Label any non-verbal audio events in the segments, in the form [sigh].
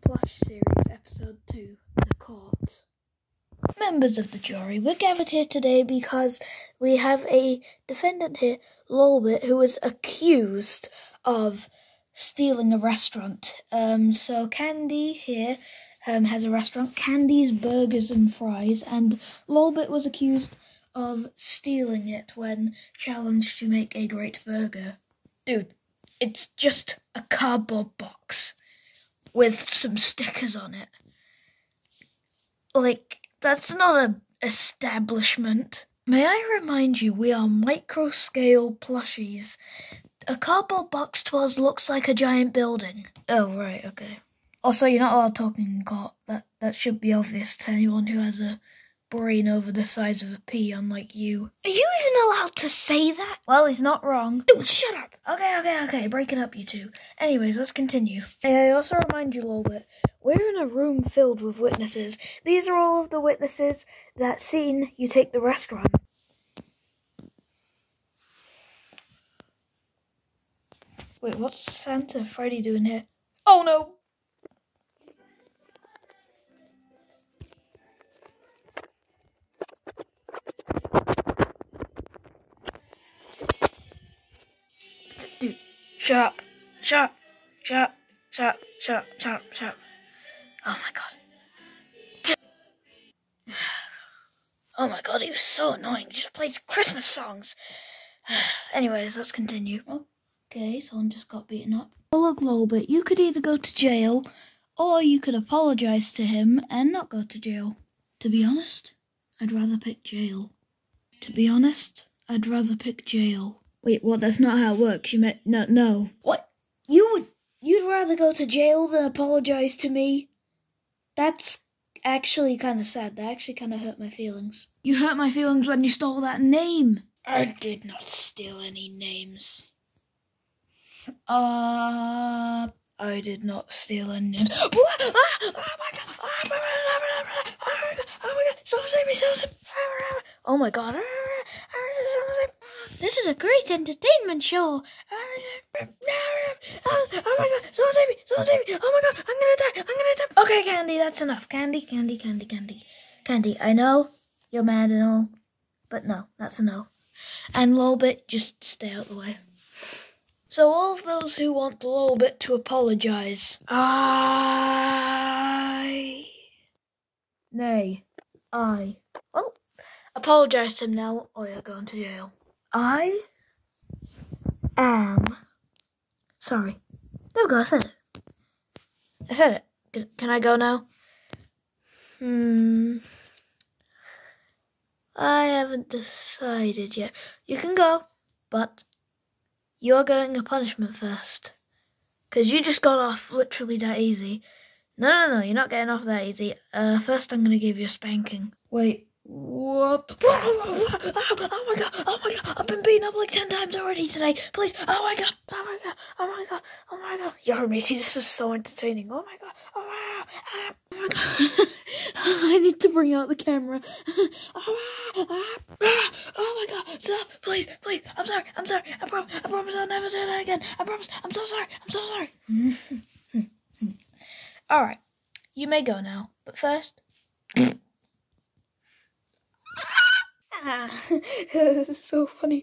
Plush Series, Episode 2 The Court. Members of the jury, we're gathered here today because we have a defendant here, Lolbit, who is accused of stealing a restaurant. Um, so Candy here um, has a restaurant, Candy's Burgers and Fries, and Lolbit was accused of stealing it when challenged to make a great burger. Dude, it's just a cardboard box with some stickers on it. Like, that's not an establishment. May I remind you, we are micro scale plushies. A cardboard box to us looks like a giant building. Oh, right, okay. Also, you're not allowed talking in court. That, that should be obvious to anyone who has a brain over the size of a pea, unlike you. Are you even allowed to say that? Well, he's not wrong. Dude, shut up! Okay, okay, okay, break it up, you two. Anyways, let's continue. I also remind you a little bit, we're in a room filled with witnesses. These are all of the witnesses that seen you take the restaurant. Wait, what's Santa Freddy doing here? Oh no! Shut up. Shut up. Shut up. Shut up. Shut up. Shut up. Shut up. Oh my god. [sighs] Oh my god, he was so annoying. He just plays Christmas songs. [sighs] Anyways, let's continue. Okay, someone just got beaten up. Look, Lolbit, you could either go to jail or you could apologize to him and not go to jail. To be honest, I'd rather pick jail. To be honest, I'd rather pick jail. Wait, what? That's not how it works. You meant no, no. What? You would? You'd rather go to jail than apologize to me? That's actually kind of sad. That actually kind of hurt my feelings. You hurt my feelings when you stole that name. I did not steal any names. Uh, I did not steal any names. Ah! [gasps] Oh my god! Oh my god! Someone save me! Someone save me! Oh my god! This is a great entertainment show. Oh my god! Someone save me! Someone save me! Oh my god! I'm gonna die! I'm gonna die! Okay, Candy, that's enough. Candy, Candy, Candy, Candy, Candy. I know you're mad and all, but no, that's a no. And Lolbit, just stay out the way. So all of those who want Lolbit to apologise, I, nay, I. Oh, well, apologise to him now, or you're going to jail. I am sorry. There we go. I said it. I said it. Can, I go now? Hmm. I haven't decided yet. You can go, but you're going a punishment first. Because you just got off literally that easy. No, no, no, you're not getting off that easy. Uh, first I'm going to give you a spanking. Wait. Whoop. Oh, oh my god, oh my god, I've been beaten up like 10 times already today. Please, oh my god, oh my god, oh my god, oh my god. Yo, Macy, this is so entertaining. Oh my god, oh my god, oh my god. [laughs] I need to bring out the camera. [laughs] Oh, oh, oh my god, stop, please, please. I'm sorry, I'm sorry. I, prom- I promise I'll never do that again. I promise, I'm so sorry, I'm so sorry. [laughs] Alright, you may go now, but first. This [laughs] is so funny.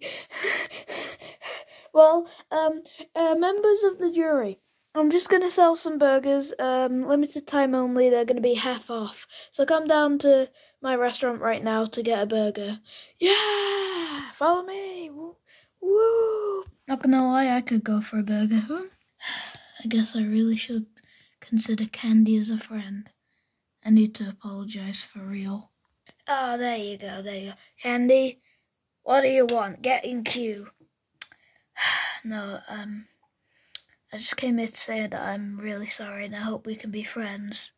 well, um, uh, members of the jury, I'm just gonna sell some burgers. Um, limited time only. They're gonna be half off. So come down to my restaurant right now to get a burger. Yeah, follow me. Woo, woo. Not gonna lie, I could go for a burger. [sighs] I guess I really should consider Candy as a friend. I need to apologize for real. Oh, there you go, there you go. Candy, what do you want? Get in queue. [sighs] no, um, I just came here to say that I'm really sorry and I hope we can be friends.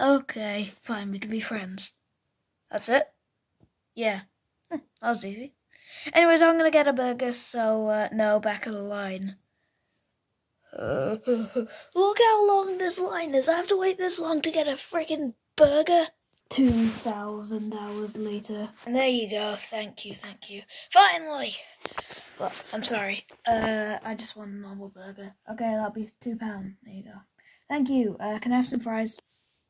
Okay, fine, we can be friends. That's it? Yeah, that was easy. Anyways, I'm gonna get a burger, so, uh, no, back of the line. [laughs] Look how long this line is. I have to wait this long to get a freaking burger. 2,000 hours later. And there you go. Thank you, thank you. Finally! Well, I'm sorry. Uh, I just want a normal burger. Okay, that'll be £2. There you go. Thank you. Uh, can I have some fries?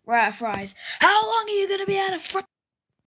We're out of fries. How long are you gonna be out of fries?